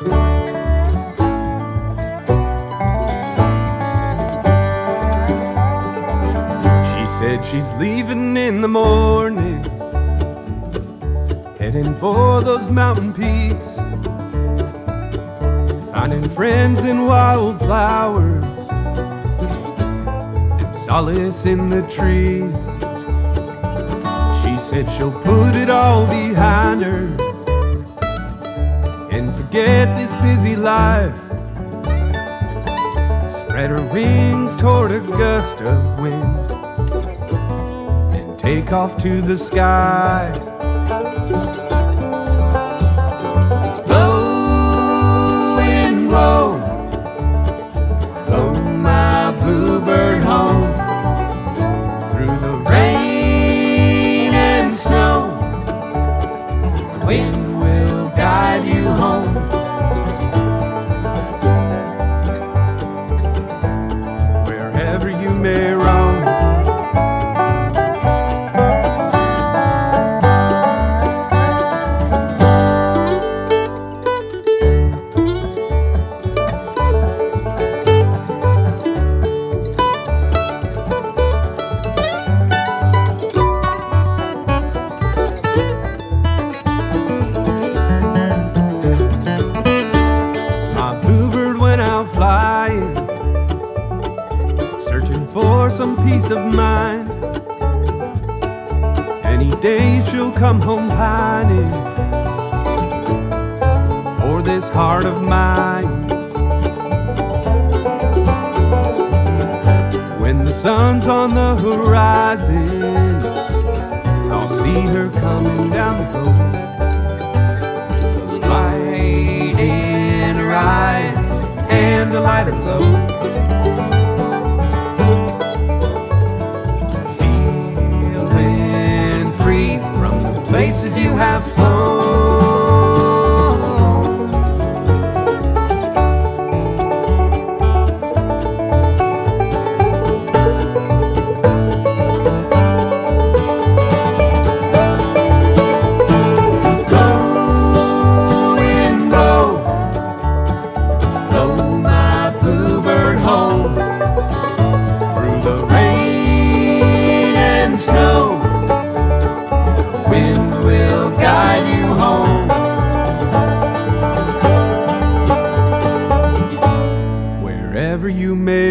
She said she's leaving in the morning, heading for those mountain peaks, finding friends in wildflowers, and solace in the trees. She said she'll put it all behind her and forget this busy life. Spread her wings toward a gust of wind and take off to the sky. Blow blow, blow my bluebird home through the rain and snow. Wind flying, searching for some peace of mind. Any day she'll come home pining for this heart of mine. When the sun's on the horizon, I'll see her coming down the road you have flown. you may